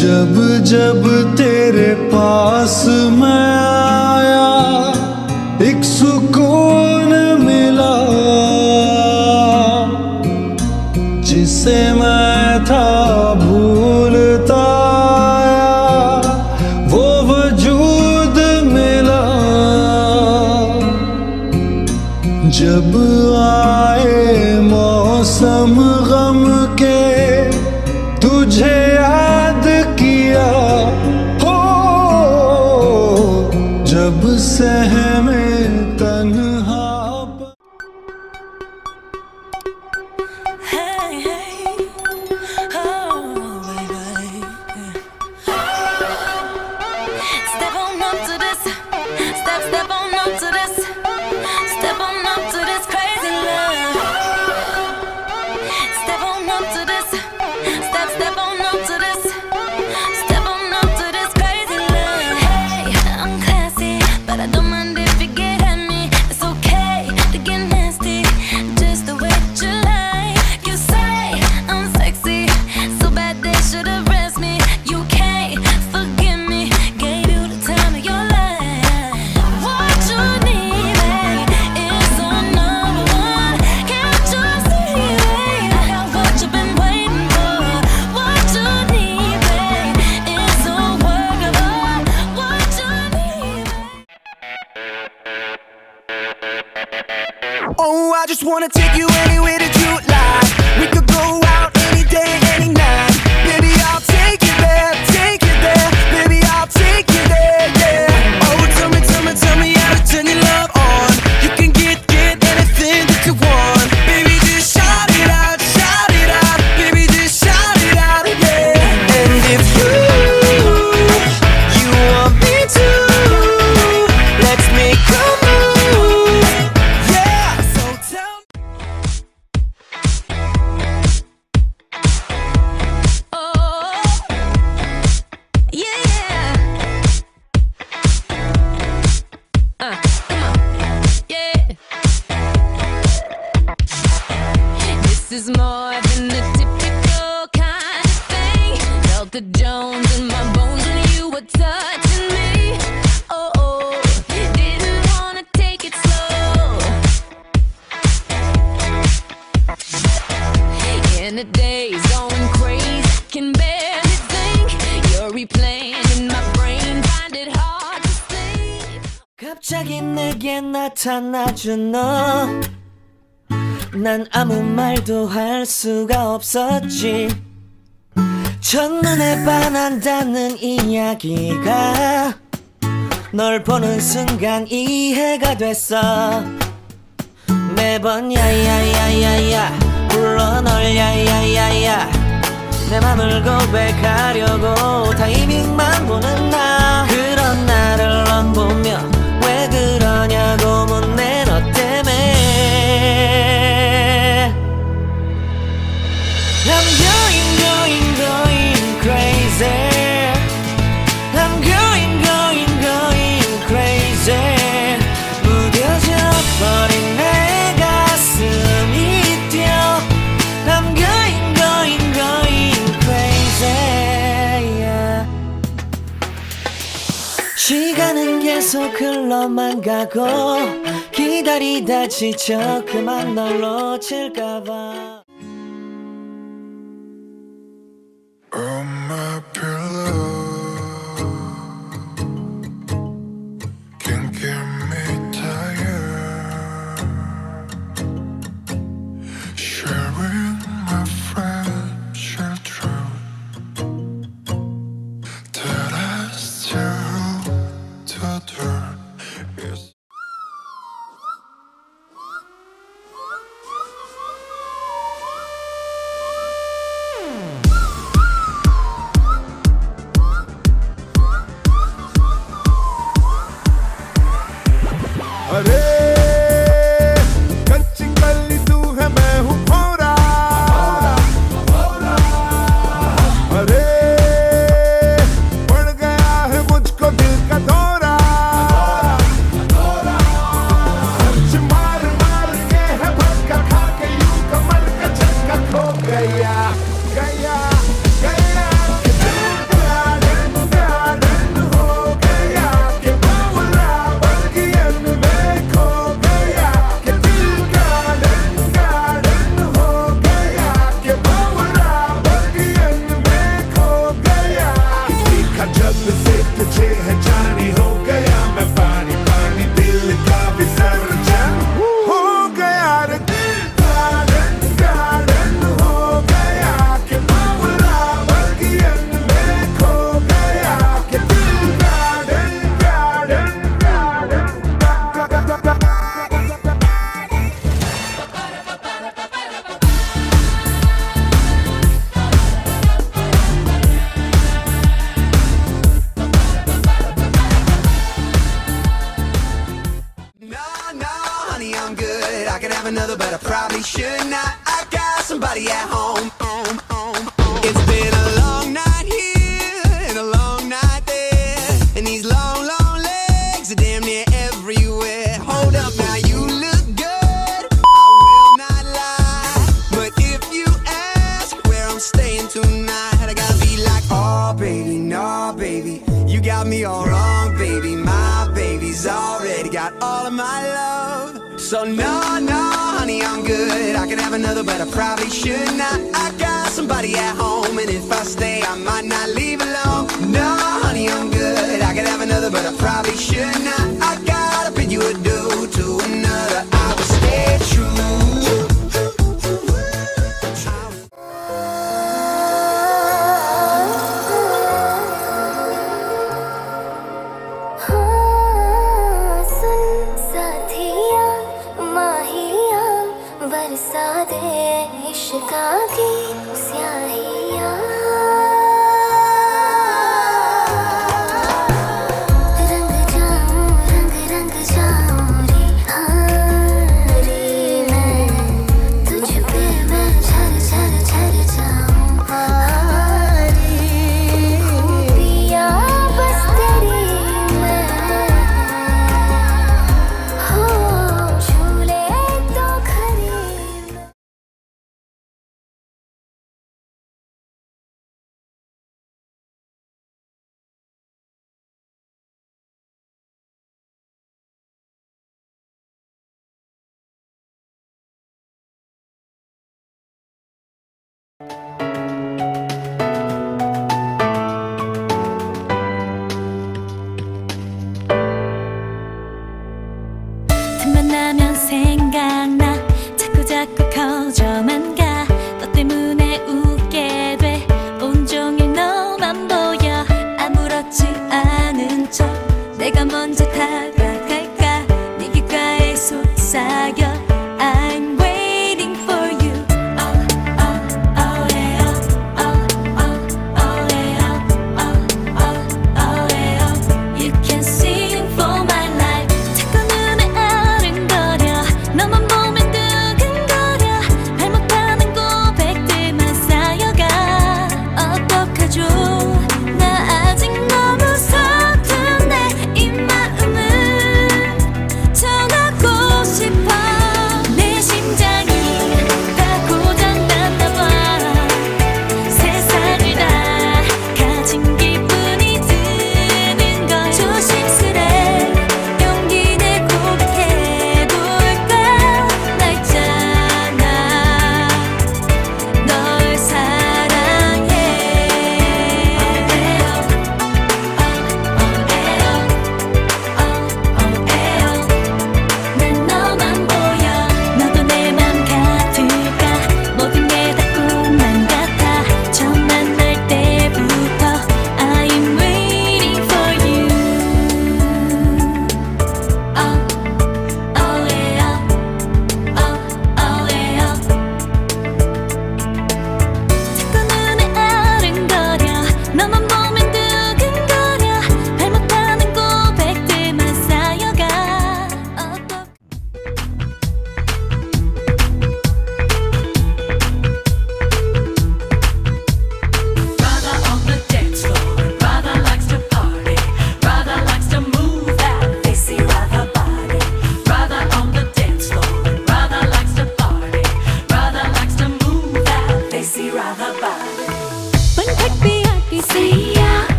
जब जब तेरे पास मैं wanna take you anywhere. Jessica Jones in my bones and you were touching me. Oh, oh, didn't wanna take it slow. In the days going crazy, can barely think. You're replaying in my brain, find it hard to sleep. 갑자기 내게 나타나준 너. 난 아무 말도 할 수가 없었지. 첫눈에 반한다는 이야기가 널 보는 순간 이해가 됐어. 매번 야야야야야 불러 널 야야야야. 내 맘을 고백하려고 타이밍 놀러만 가고 기다리다 지쳐 그만 널 놓칠까봐. I could have another, but I probably should not. I got somebody at home. home, home, home. It's been a long night here and a long night there, and these long, long legs are damn near everywhere. Hold up now, you look good. I will not lie, but if you ask where I'm staying tonight, I gotta be like, oh baby, no baby, you got me all wrong, baby. My baby's already got all of my love. So no, no, honey, I'm good. I could have another, but I probably should not. I got somebody at home, and if I stay, I might not leave alone. No, honey, I'm good. I could have another, but I probably should not. I gotta bid you adieu to another. I will stay true.